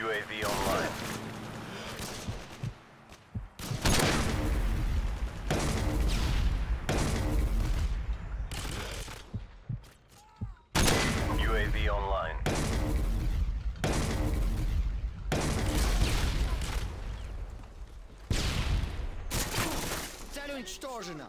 UAV online. UAV online. Цель уничтожена.